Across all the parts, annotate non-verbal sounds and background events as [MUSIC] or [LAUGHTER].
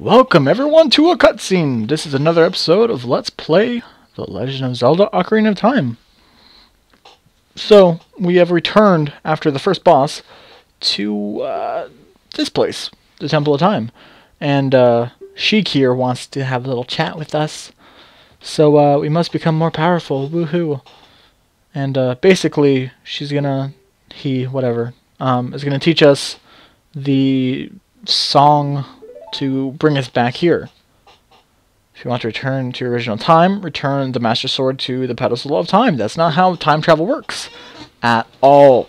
Welcome everyone to a cutscene! This is another episode of Let's Play The Legend of Zelda Ocarina of Time. So, we have returned after the first boss to uh, this place, the Temple of Time. And uh, Sheik here wants to have a little chat with us. So uh, we must become more powerful, woohoo. And uh, basically, she's gonna, he, whatever, um, is gonna teach us the song to bring us back here. If you want to return to your original time, return the Master Sword to the pedestal of time. That's not how time travel works. At all.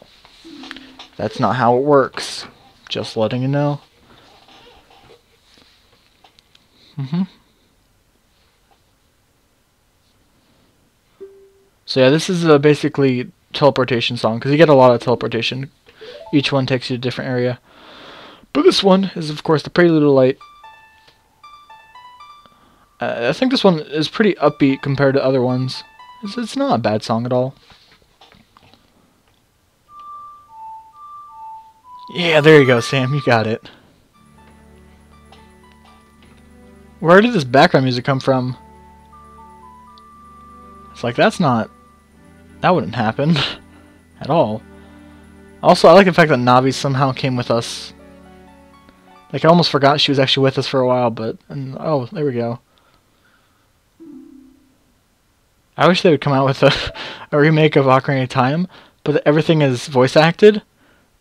That's not how it works. Just letting you know. Mm-hmm. So yeah, this is basically teleportation song, because you get a lot of teleportation. Each one takes you to a different area. But this one is, of course, the Prelude of Light. Uh, I think this one is pretty upbeat compared to other ones. It's, it's not a bad song at all. Yeah, there you go, Sam. You got it. Where did this background music come from? It's like, that's not... That wouldn't happen. [LAUGHS] at all. Also, I like the fact that Navi somehow came with us like, I almost forgot she was actually with us for a while, but... And, oh, there we go. I wish they would come out with a, [LAUGHS] a remake of Ocarina of Time, but everything is voice acted.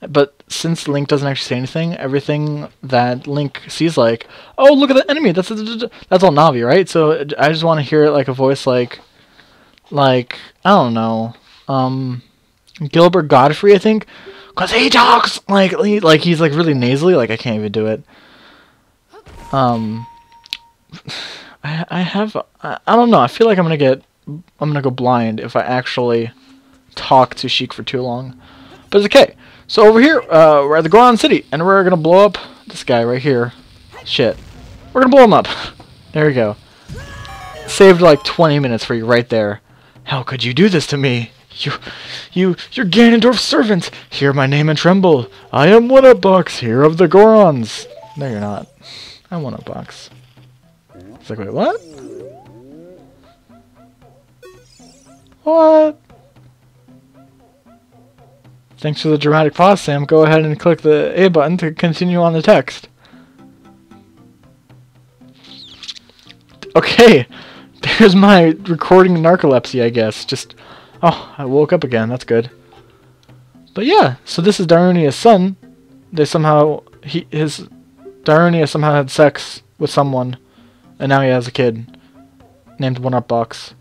But since Link doesn't actually say anything, everything that Link sees like, oh, look at the enemy, that's that's all Navi, right? So I just want to hear it like a voice like, like, I don't know, um, Gilbert Gottfried, I think, Cause he talks like like he's like really nasally. Like I can't even do it. Um, [SIGHS] I I have I, I don't know. I feel like I'm gonna get I'm gonna go blind if I actually talk to Sheik for too long. But it's okay. So over here, uh, we're at the Goron City, and we're gonna blow up this guy right here. Shit. We're gonna blow him up. [LAUGHS] There we go. Saved like 20 minutes for you right there. How could you do this to me? You, you, you're Ganondorf's servant. Hear my name and tremble. I am One-Up-Box, here of the Gorons. No, you're not. I'm One-Up-Box. It's like, wait, what? What? Thanks for the dramatic pause, Sam. Go ahead and click the A button to continue on the text. Okay, [LAUGHS] there's my recording narcolepsy, I guess. Just Oh, I woke up again. That's good. But yeah, so this is Darunia's son. They somehow he his Darunia somehow had sex with someone, and now he has a kid named One Up Box.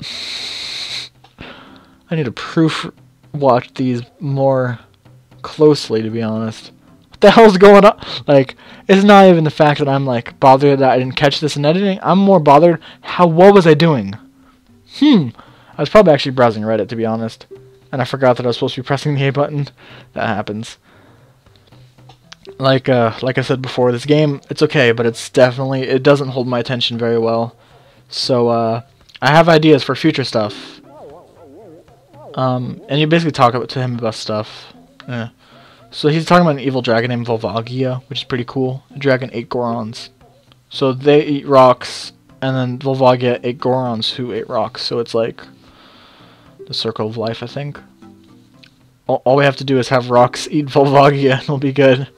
[LAUGHS] I need to proof watch these more closely, to be honest. The hell's going on? Like, it's not even the fact that I'm like bothered that I didn't catch this in editing. I'm more bothered how what was I doing? Hmm. I was probably actually browsing Reddit to be honest, and I forgot that I was supposed to be pressing the A button. That happens. Like uh, like I said before, this game it's okay, but it's definitely it doesn't hold my attention very well. So uh, I have ideas for future stuff. Um, and you basically talk to him about stuff. Yeah. So he's talking about an evil dragon named Volvagia, which is pretty cool. The dragon ate Gorons. So they eat rocks, and then Volvagia ate Gorons who ate rocks. So it's like the circle of life, I think. All, all we have to do is have rocks [LAUGHS] eat Volvagia, and it'll be good.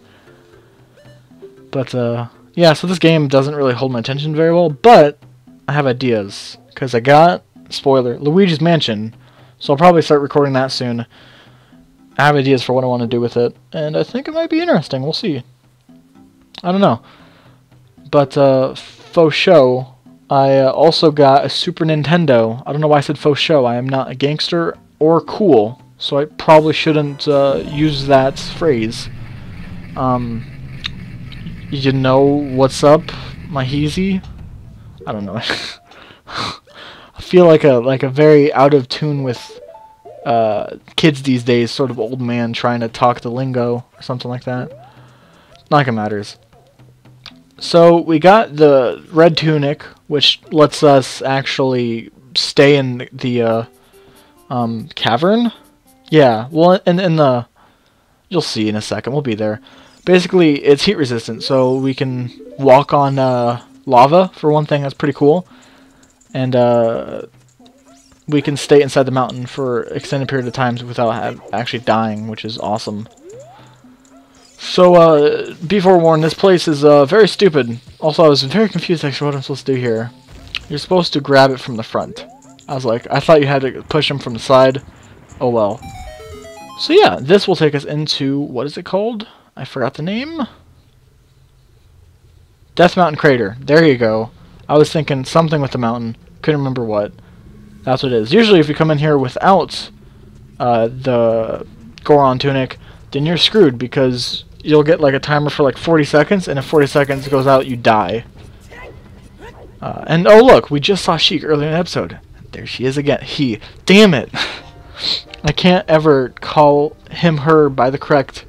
But, uh, yeah, so this game doesn't really hold my attention very well, but I have ideas. Because I got, spoiler, Luigi's Mansion, so I'll probably start recording that soon. I have ideas for what I want to do with it, and I think it might be interesting. We'll see. I don't know. But, uh, faux show, I uh, also got a Super Nintendo. I don't know why I said faux show. I am not a gangster or cool, so I probably shouldn't uh, use that phrase. Um, you know what's up, my heezy? I don't know. [LAUGHS] I feel like a like a very out of tune with uh, kids these days, sort of old man trying to talk the lingo or something like that. Not like it matters. So we got the red tunic, which lets us actually stay in the uh, um, cavern. Yeah, well, in in the You'll see in a second. We'll be there. Basically, it's heat resistant, so we can walk on uh, lava, for one thing. That's pretty cool. And uh, we can stay inside the mountain for extended period of times without actually dying, which is awesome. So, uh, be forewarned, this place is uh, very stupid. Also, I was very confused actually what I'm supposed to do here. You're supposed to grab it from the front. I was like, I thought you had to push him from the side. Oh well. So yeah, this will take us into, what is it called? I forgot the name. Death Mountain Crater. There you go. I was thinking something with the mountain. Couldn't remember what. That's what it is. Usually if you come in here without uh, the Goron tunic, then you're screwed because you'll get like a timer for like 40 seconds, and if 40 seconds goes out, you die. Uh, and oh look, we just saw Sheik earlier in the episode. There she is again. He. Damn it. [LAUGHS] I can't ever call him, her by the correct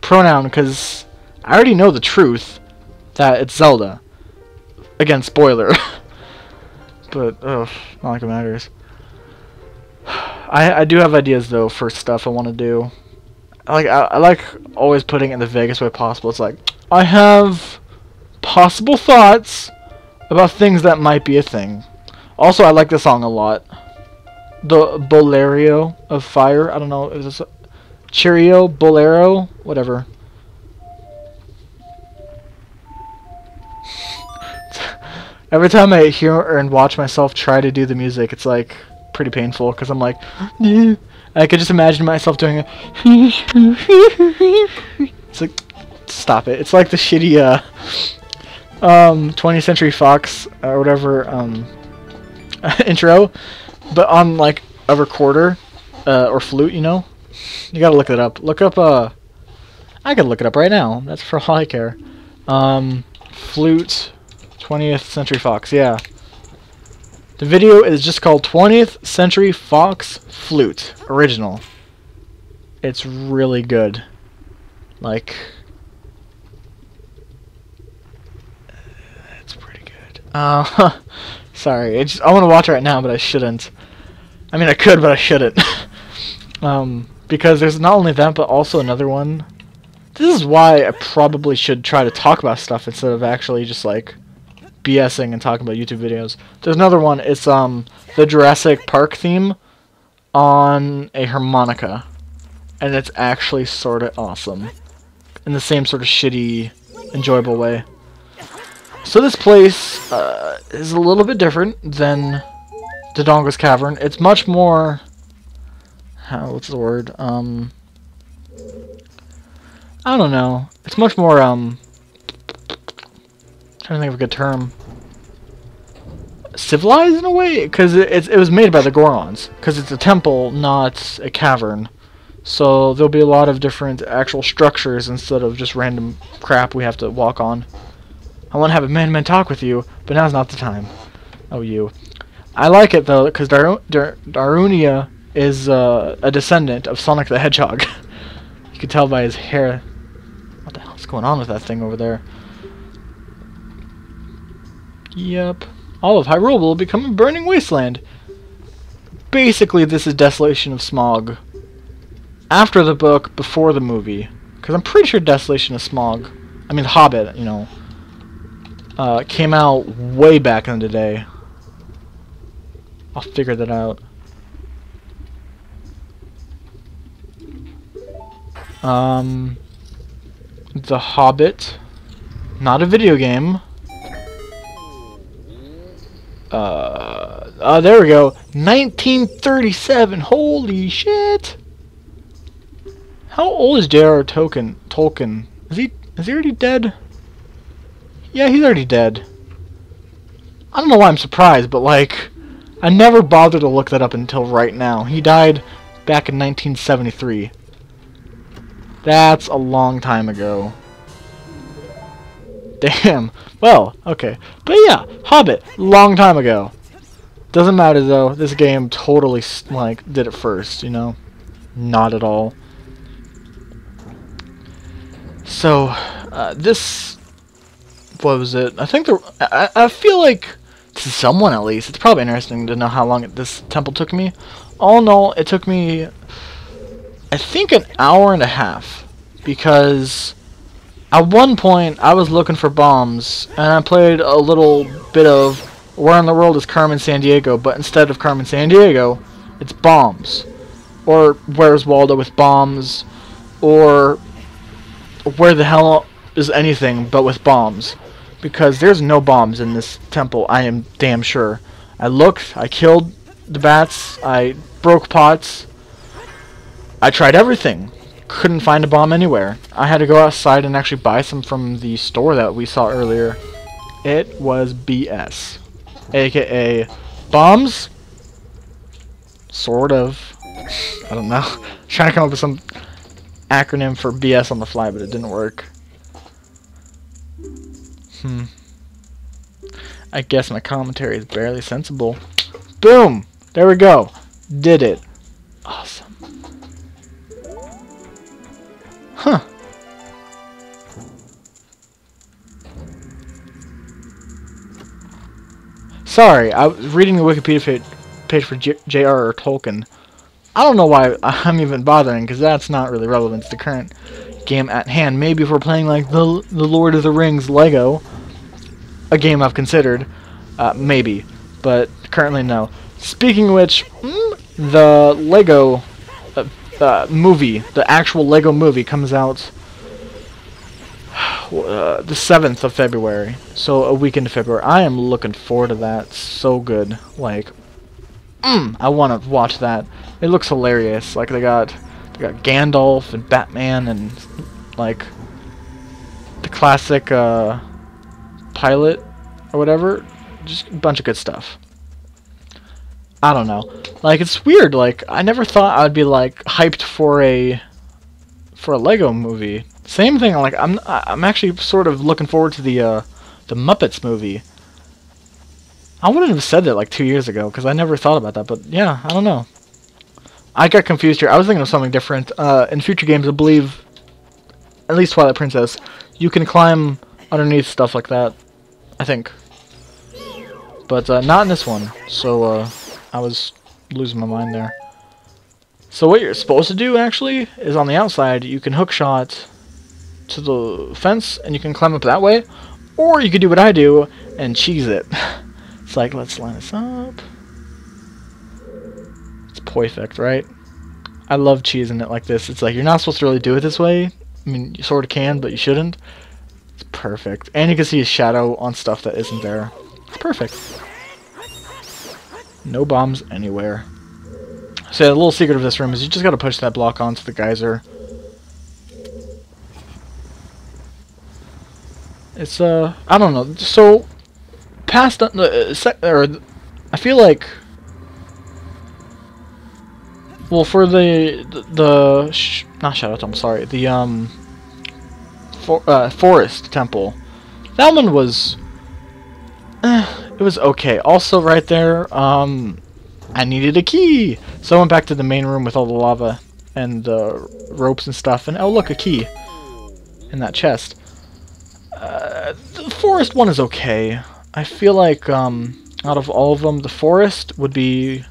pronoun because I already know the truth that it's Zelda. Again, spoiler. [LAUGHS] but, oh, not like it matters. I, I do have ideas though for stuff I want to do. Like I, I like always putting it in the vaguest way possible. It's like I have possible thoughts about things that might be a thing. Also, I like this song a lot. The Bolero of Fire. I don't know. Is this a Cheerio? Bolero? Whatever. Every time I hear and watch myself try to do the music, it's like pretty painful because I'm like, [LAUGHS] I could just imagine myself doing it. [LAUGHS] It's like, stop it. It's like the shitty uh, um, 20th Century Fox or whatever um, [LAUGHS] intro, but on like a recorder uh, or flute, you know. You gotta look it up. Look up. Uh, I could look it up right now. That's for all I care. Um, flute, 20th Century Fox. Yeah. The video is just called 20th Century Fox Flute Original. It's really good. Like, it's pretty good. Uh, [LAUGHS] sorry, I, just, I want to watch right now, but I shouldn't. I mean, I could, but I shouldn't. [LAUGHS] um, because there's not only that, but also another one. This is why I probably should try to talk about stuff instead of actually just like BSing and talking about YouTube videos. There's another one. It's um the Jurassic Park theme on a harmonica, and it's actually sort of awesome, in the same sort of shitty, enjoyable way. So this place uh, is a little bit different than Dodongo's Cavern. It's much more. How, what's the word? Um. I don't know. It's much more um trying to think of a good term. Civilized in a way, because it, it, was made by the Gorons. Because it's a temple, not a cavern. So there'll be a lot of different actual structures instead of just random crap we have to walk on. I want to have a man-man talk with you, but now's not the time. Oh, you. I like it though, because Dar Dar Darunia is uh, a descendant of Sonic the Hedgehog. [LAUGHS] you can tell by his hair. What the hell's going on with that thing over there? Yep. All of Hyrule will become a burning wasteland. Basically, this is Desolation of Smaug. After the book, before the movie. Because I'm pretty sure Desolation of Smaug, I mean, Hobbit, you know, uh, came out way back in the day. I'll figure that out. Um, The Hobbit, not a video game. Uh, uh, there we go. 1937. Holy shit. How old is J.R. Tolkien? Tolkien? Is he is he already dead? Yeah, he's already dead. I don't know why I'm surprised, but like, I never bothered to look that up until right now. He died back in 1973. That's a long time ago. Damn. Well, okay. But yeah, Hobbit, long time ago. Doesn't matter though, this game totally, like, did it first, you know? Not at all. So, uh, this... What was it? I think the... I, I feel like, to someone at least, it's probably interesting to know how long this temple took me. All in all, it took me, I think an hour and a half because at one point I was looking for bombs and I played a little bit of Where in the World is Carmen Sandiego, but instead of Carmen Sandiego, it's bombs. Or Where's Waldo with bombs, or Where the hell is anything but with bombs? Because there's no bombs in this temple, I am damn sure. I looked, I killed the bats, I broke pots, I tried everything. Couldn't find a bomb anywhere. I had to go outside and actually buy some from the store that we saw earlier. It was BS. AKA bombs? Sort of. I don't know. [LAUGHS] trying to come up with some acronym for BS on the fly, but it didn't work. Hmm. I guess my commentary is barely sensible. Boom! There we go. Did it. Awesome. Huh. Sorry, I was reading the Wikipedia page for J.R.R. Tolkien. I don't know why I'm even bothering, because that's not really relevant to the current game at hand. Maybe if we're playing like the the Lord of the Rings Lego, a game I've considered, uh, maybe, but currently no. Speaking of which, mm, the Lego uh, movie, the actual Lego movie, comes out [SIGHS] uh, the 7th of February. So a week into February. I am looking forward to that. So good. Like, mm, I want to watch that. It looks hilarious. Like they got they got Gandalf and Batman and like the classic uh, pilot or whatever. Just a bunch of good stuff. I don't know. Like it's weird. Like I never thought I'd be like hyped for a for a Lego movie. Same thing. Like I'm I'm actually sort of looking forward to the uh, the Muppets movie. I wouldn't have said that like two years ago because I never thought about that. But yeah, I don't know. I got confused here. I was thinking of something different. Uh, in future games, I believe, at least Twilight Princess, you can climb underneath stuff like that. I think. But uh, not in this one. So. Uh, I was losing my mind there. So what you're supposed to do, actually, is on the outside, you can hook shot to the fence, and you can climb up that way. Or you could do what I do, and cheese it. [LAUGHS] it's like, let's line this up. It's perfect, right? I love cheesing it like this. It's like, you're not supposed to really do it this way. I mean, you sort of can, but you shouldn't. It's perfect. And you can see a shadow on stuff that isn't there. It's perfect. No bombs anywhere. So the little secret of this room is you just gotta push that block onto the geyser. It's, uh, I don't know. So, past the, uh, or, I feel like, well, for the, the, the sh not Shadow Temple, I'm sorry, the, um, for, uh, Forest Temple, that one was, eh, it was okay. Also, right there, um, I needed a key. So I went back to the main room with all the lava and the ropes and stuff, and oh look, a key in that chest. Uh, the forest one is okay. I feel like, um, out of all of them, the forest would be,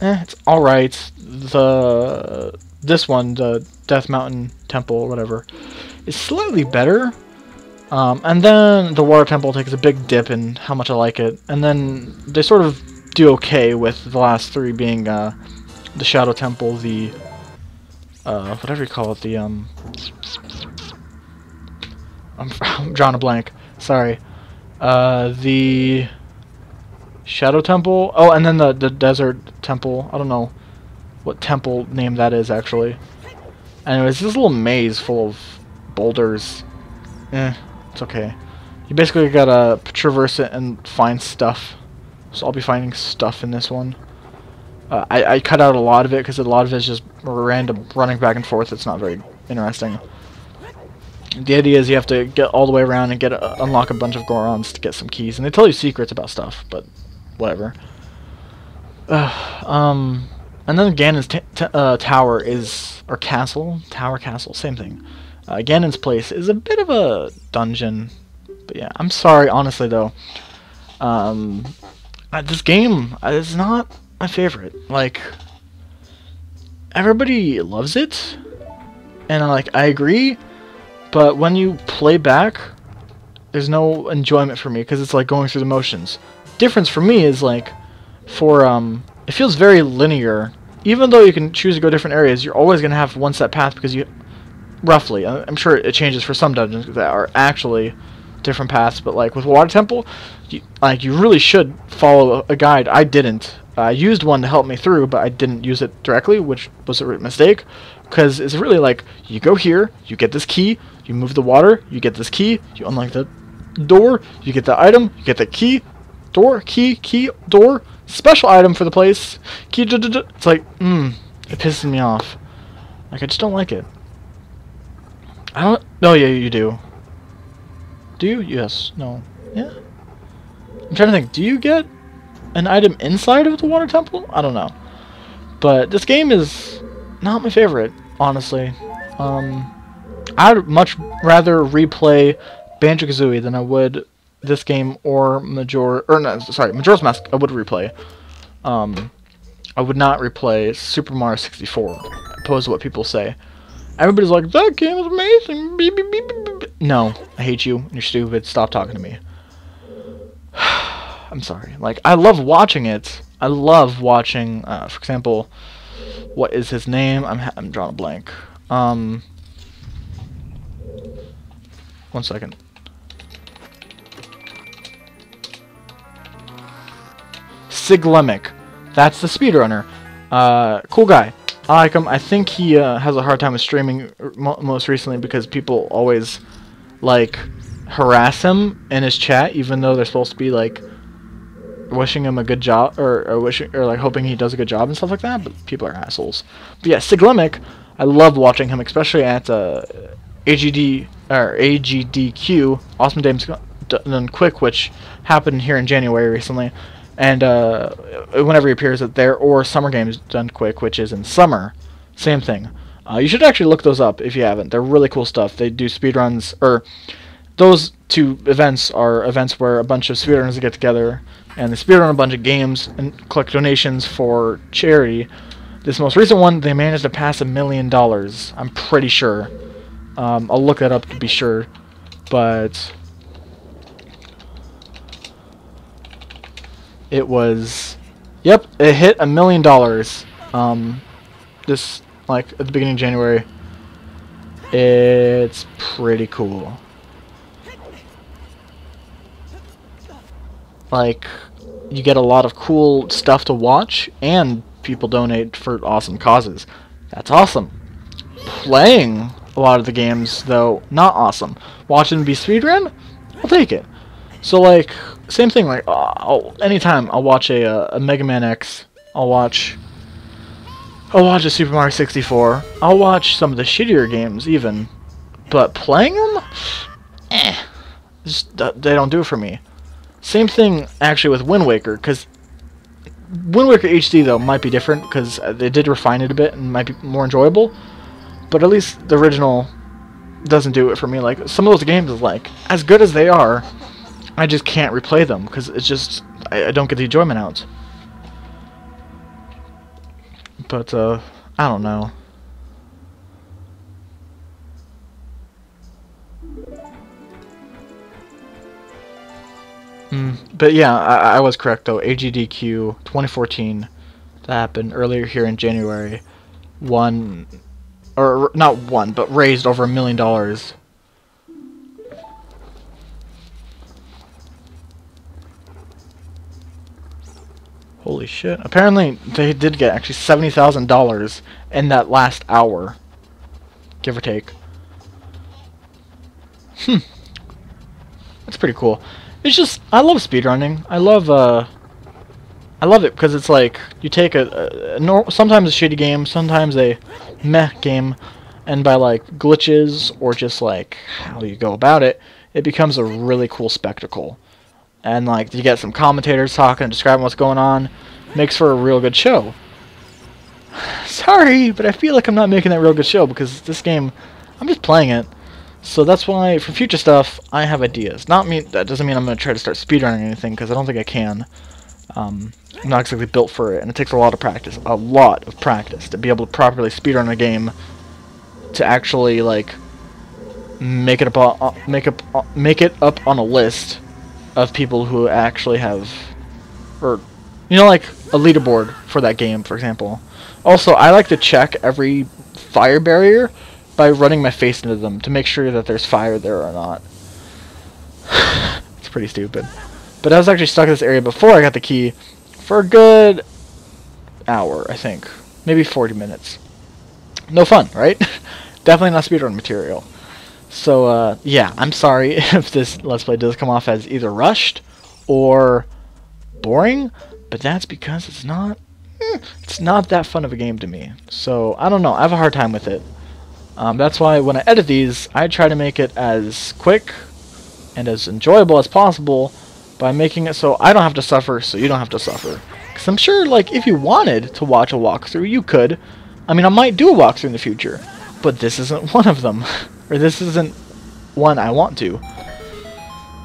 eh, it's alright. The, this one, the Death Mountain Temple, whatever, is slightly better. Um, and then the Water Temple takes a big dip in how much I like it. And then they sort of do okay with the last three being uh, the Shadow Temple, the... Uh, whatever you call it, the... Um, I'm, [LAUGHS] I'm drawing a blank. Sorry. Uh, the... Shadow Temple? Oh, and then the, the Desert Temple. I don't know what temple name that is, actually. Anyways, this little maze full of boulders. Eh, it's okay. You basically gotta traverse it and find stuff. So I'll be finding stuff in this one. Uh, I, I cut out a lot of it because a lot of it is just random running back and forth. It's not very interesting. The idea is you have to get all the way around and get a, unlock a bunch of Gorons to get some keys. And they tell you secrets about stuff, but whatever. Uh, um, and then Ganon's uh, tower is, or castle, tower castle, same thing. Uh, Ganon's place is a bit of a dungeon. But yeah, I'm sorry, honestly, though. Um, uh, this game is not my favorite. Like, everybody loves it. and like I agree, but when you play back, there's no enjoyment for me because it's like going through the motions. Difference for me is like, for um, it feels very linear. Even though you can choose to go different areas, you're always gonna have one set path because you, roughly, I'm sure it changes for some dungeons that are actually different paths. But like with Water Temple, you, like you really should follow a, guide. I didn't. I used one to help me through, but I didn't use it directly, which was a mistake. Because it's really like, you go here, you get this key, you move the water, you get this key, you unlock the door, you get the item, you get the key, door, key, key, door, special item for the place, key, it's like, mmm, it pisses me off. Like, I just don't like it. I don't, no, yeah, you do. Do you? Yes, no, yeah. I'm trying to think, do you get an item inside of the water temple? I don't know. But this game is not my favorite, honestly. Um, I'd much rather replay Banjo-Kazooie than I would this game or Major or no, sorry, Majora's Mask I would replay. Um, I would not replay Super Mario 64, opposed to what people say. Everybody's like, that game is amazing. Beep, beep, beep, no, I hate you. You're stupid. Stop talking to me. [SIGHS] I'm sorry. Like, I love watching it. I love watching, uh, for example, what is his name? I'm, I'm drawing a blank. Um, one second. Siglemic. That's the speedrunner. Uh, cool guy. I like him. I think he uh, has a hard time with streaming mo most recently because people always, like, harass him in his chat, even though they're supposed to be, like, wishing him a good job or, or wishing or like hoping he does a good job and stuff like that. But people are assholes. But yeah, Siglemic, I love watching him, especially at uh, AGD or AGDQ, Awesome Games Done Quick, which happened here in January recently, and uh, whenever he appears at there, or Summer Games Done Quick, which is in summer, same thing. Uh, you should actually look those up if you haven't. They're really cool stuff. They do speedruns, or those two events are events where a bunch of speedrunners get together and they speedrun a bunch of games and collect donations for charity. This most recent one, they managed to pass a million dollars. I'm pretty sure. Um, I'll look that up to be sure, but it was, yep, it hit a million dollars. Um, this like at the beginning of January. It's pretty cool. Like, you get a lot of cool stuff to watch, and people donate for awesome causes. That's awesome. Playing a lot of the games, though, not awesome. Watching be speedrun? I'll take it. So, like, same thing, like, uh, I'll, anytime I'll watch a, uh, a Mega Man X, I'll watch... I'll watch a Super Mario 64. I'll watch some of the shittier games, even. But playing them? Eh. Just, they don't do it for me. Same thing, actually, with Wind Waker, because Wind Waker HD, though, might be different, because they did refine it a bit and might be more enjoyable. But at least the original doesn't do it for me. Like, some of those games is like, as good as they are, I just can't replay them, because it's just, I, I don't get the enjoyment out. But, uh, I don't know. Mm, but yeah, I, I, was correct though. AGDQ 2014, that happened earlier here in January, won, or not one, but raised over a million dollars. Holy shit. Apparently, they did get actually $70,000 in that last hour. Give or take. Hmm. That's pretty cool. It's just I love speedrunning. I love uh I love it because it's like you take a, a, a sometimes a shitty game, sometimes a meh game, and by like glitches or just like how you go about it, it becomes a really cool spectacle. And like you get some commentators talking and describing what's going on, makes for a real good show. [SIGHS] Sorry, but I feel like I'm not making that real good show because this game, I'm just playing it. So that's why, for future stuff, I have ideas. Not me. That doesn't mean I'm going to try to start speedrunning anything, because I don't think I can. Um, I'm not exactly built for it, and it takes a lot of practice. A lot of practice to be able to properly speedrun a game to actually like make it up on, uh, make up uh, make it up on a list of people who actually have or you know like a leaderboard for that game for example. Also i like to check every fire barrier by running my face into them to make sure that there's fire there or not. [SIGHS] It's pretty stupid. But i was actually stuck in this area before i got the key for a good hour i think. Maybe 40 minutes. No fun right? [LAUGHS] Definitely not speedrun material so, uh, yeah, I'm sorry [LAUGHS] if this Let's Play does come off as either rushed or boring, but that's because it's not, eh, it's not that fun of a game to me. So, I don't know, I have a hard time with it. Um, that's why when I edit these, I try to make it as quick and as enjoyable as possible by making it so I don't have to suffer, so you don't have to suffer. Because I'm sure, like, if you wanted to watch a walkthrough, you could. I mean, I might do a walkthrough in the future, but this isn't [LAUGHS] one of them. or this isn't one I want to.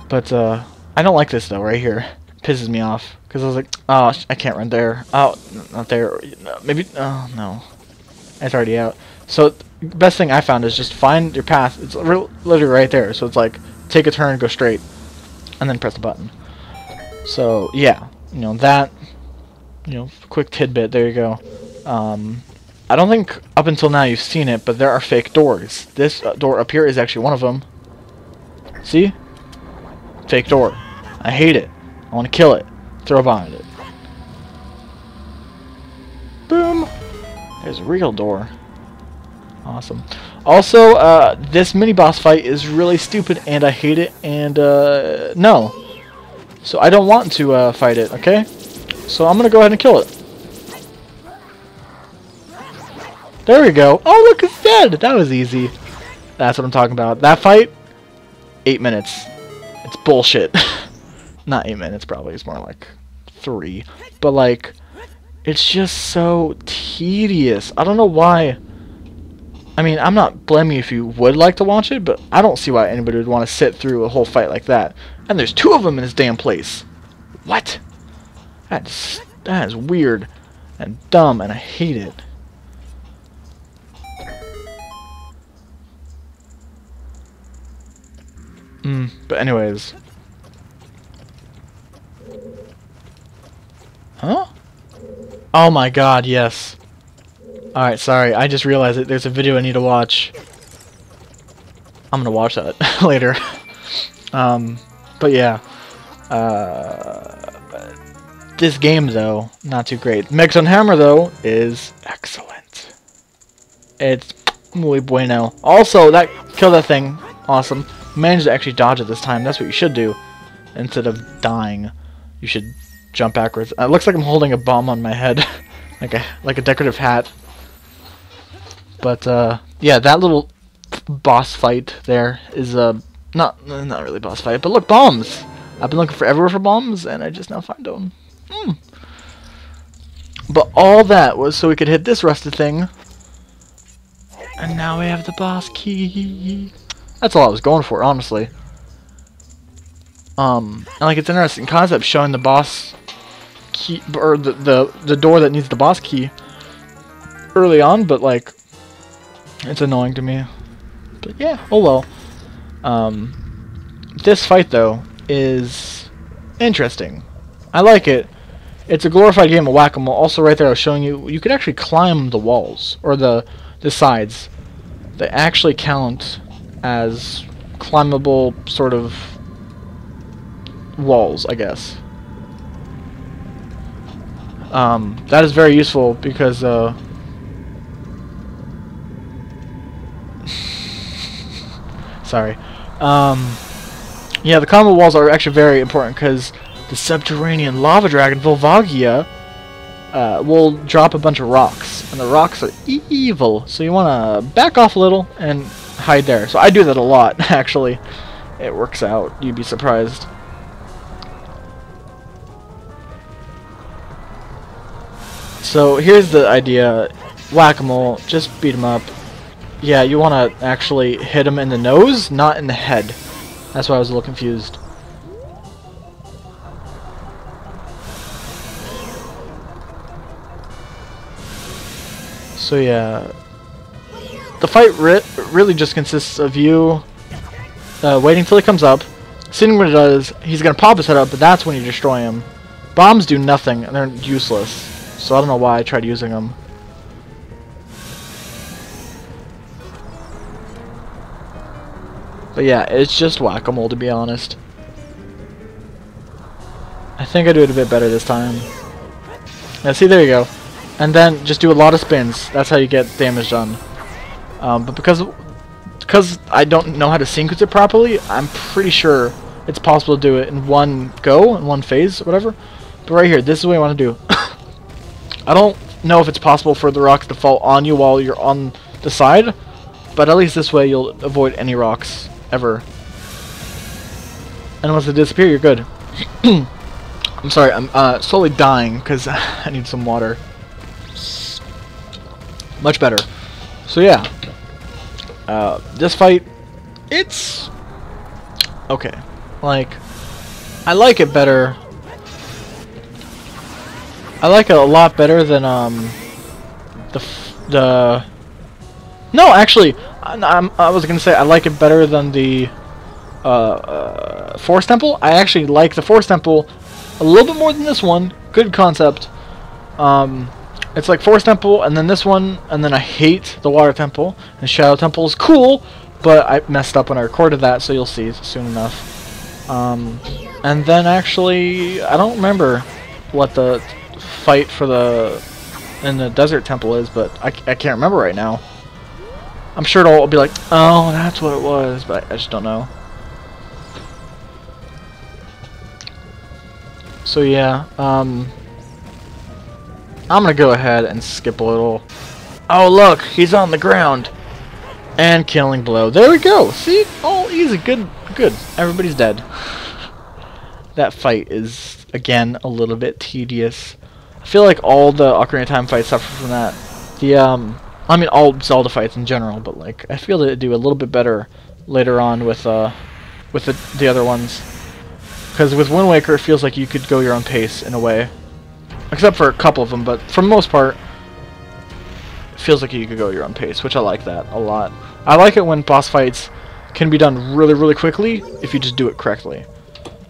But, uh, I don't like this, though, right here. It pisses me off. Because I was like, oh, I can't run there. Oh, not there. Maybe, oh, no. It's already out. So, best thing I found is just find your path. It's literally right there. So it's like, take a turn, go straight, and then press the button. So, yeah. You know, that, you know, quick tidbit. There you go. Um, I don't think up until now you've seen it, but there are fake doors. This uh, door up here is actually one of them. See? Fake door. I hate it. I want to kill it. Throw a bomb at it. Boom! There's a real door. Awesome. Also, uh, this mini-boss fight is really stupid, and I hate it, and, uh, no. So I don't want to, uh, fight it, okay? So I'm gonna go ahead and kill it. There we go. Oh, look, it's dead. That was easy. That's what I'm talking about. That fight, eight minutes. It's bullshit. [LAUGHS] Not eight minutes, probably. It's more like three. But, like, it's just so tedious. I don't know why. I mean, I'm not blaming if you would like to watch it, but I don't see why anybody would want to sit through a whole fight like that. And there's two of them in this damn place. What? That's, that is weird and dumb, and I hate it. Mm, but anyways. Huh? Oh my god, yes. Alright, sorry. I just realized that there's a video I need to watch. I'm gonna watch that [LAUGHS] later. um, but yeah. Uh, this game, though, not too great. Megaton Hammer, though, is excellent. It's muy bueno. Also, that kill that thing. Awesome managed to actually dodge it this time. That's what you should do. Instead of dying, you should jump backwards. It looks like I'm holding a bomb on my head. [LAUGHS] like a like a decorative hat. But uh, yeah, that little boss fight there is a uh, not not really boss fight, but look, bombs. I've been looking for everywhere for bombs, and I just now find them. Hmm. But all that was so we could hit this rusted thing. And now we have the boss key. That's all I was going for, honestly. Um, and like it's interesting concept showing the boss key or the the the door that needs the boss key early on, but like it's annoying to me. But yeah, oh well. Um, this fight though is interesting. I like it. It's a glorified game of whack-a-mole. Also, right there, I was showing you you could actually climb the walls or the the sides. They actually count as climbable sort of walls, I guess. Um, that is very useful because uh, [LAUGHS] sorry. Um, yeah, the combo walls are actually very important because the subterranean lava dragon Volvagia uh, will drop a bunch of rocks, and the rocks are evil. So you want to back off a little and hide there. So I do that a lot, [LAUGHS] actually. It works out. You'd be surprised. So here's the idea. Whack-a-mole. Just beat him up. Yeah, you want to actually hit him in the nose, not in the head. That's why I was a little confused. So yeah, the fight re really just consists of you uh, waiting till he comes up, seeing what he does. He's gonna pop his head up, but that's when you destroy him. Bombs do nothing, and they're useless. So I don't know why I tried using them. But yeah, it's just whack-a-mole to be honest. I think I do it a bit better this time. Yeah, see, there you go. And then just do a lot of spins. That's how you get damage done. Um, but because because I don't know how to sequence it properly, I'm pretty sure it's possible to do it in one go, in one phase, whatever. But right here, this is what I want to do. [COUGHS] I don't know if it's possible for the rocks to fall on you while you're on the side, but at least this way you'll avoid any rocks ever. And once they disappear, you're good. [COUGHS] I'm sorry, I'm uh, slowly dying because [LAUGHS] I need some water. Much better. So yeah, uh, this fight, it's okay. Like, I like it better. I like it a lot better than um the the. No, actually, I, I was gonna say I like it better than the uh, uh, Forest Temple. I actually like the Forest Temple a little bit more than this one. Good concept. Um, it's like Forest Temple, and then this one, and then I hate the Water Temple. And Shadow Temple is cool, but I messed up when I recorded that, so you'll see soon enough. Um, and then actually, I don't remember what the fight for the in the Desert Temple is, but I, I can't remember right now. I'm sure it'll be like, oh, that's what it was, but I just don't know. So yeah, um, I'm gonna go ahead and skip a little. Oh look, he's on the ground. And killing blow. There we go. See? All easy. Good. Good. Everybody's dead. that fight is, again, a little bit tedious. I feel like all the Ocarina of Time fights suffer from that. The, um... I mean, all Zelda fights in general, but, like, I feel that they do a little bit better later on with, uh... with the, the other ones. Because with Wind Waker, it feels like you could go your own pace, in a way. Except for a couple of them, but for the most part, it feels like you could go your own pace, which I like that a lot. I like it when boss fights can be done really, really quickly if you just do it correctly.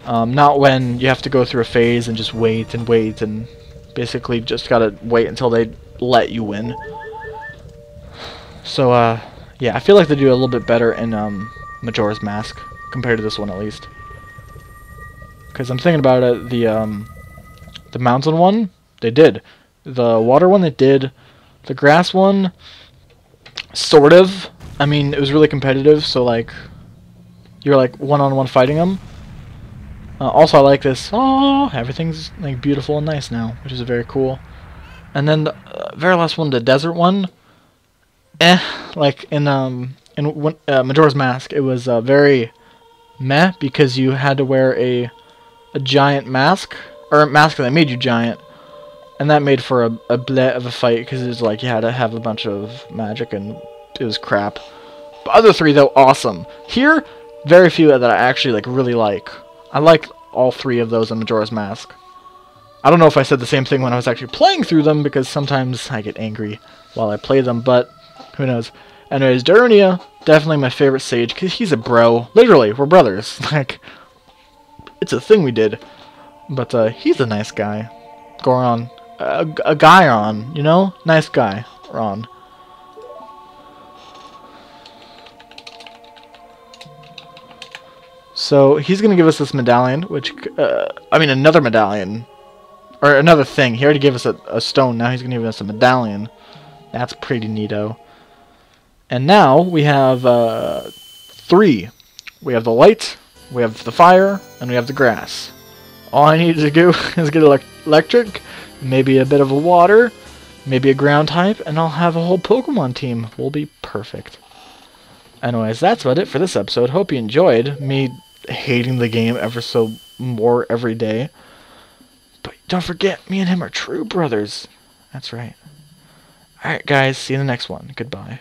Um, not when you have to go through a phase and just wait and wait and basically just gotta wait until they let you win. So, uh, yeah, I feel like they do a little bit better in um, Majora's Mask compared to this one at least. Because I'm thinking about it, the um, the mountain one, they did. The water one, they did. The grass one, sort of. I mean, it was really competitive, so like, you're like one-on-one -on -one fighting them. Uh, also, I like this. Oh, everything's like beautiful and nice now, which is very cool. And then the uh, very last one, the desert one. Eh, like in um in uh, Majora's Mask, it was uh, very meh because you had to wear a a giant mask or mask that made you giant. And that made for a, a bit of a fight because it was like you had to have a bunch of magic and it was crap. But other three though, awesome. Here, very few that I actually like really like. I like all three of those in Majora's Mask. I don't know if I said the same thing when I was actually playing through them because sometimes I get angry while I play them, but who knows. Anyways, Darunia, definitely my favorite sage because he's a bro. Literally, we're brothers. [LAUGHS] Like, it's a thing we did. But uh, he's a nice guy. Goron. A, a guy on, you know? Nice guy, Ron. So he's going to give us this medallion, which, uh, I mean another medallion. Or another thing. He already gave us a, a stone, now he's going to give us a medallion. That's pretty neato. And now we have uh, three. We have the light, we have the fire, and we have the grass. All I need to do [LAUGHS] is get electric, maybe a bit of a water, maybe a ground type, and I'll have a whole Pokemon team. We'll be perfect. Anyways, that's about it for this episode. Hope you enjoyed me hating the game ever so more every day. But don't forget, me and him are true brothers. That's right. Alright, guys, see you in the next one. Goodbye.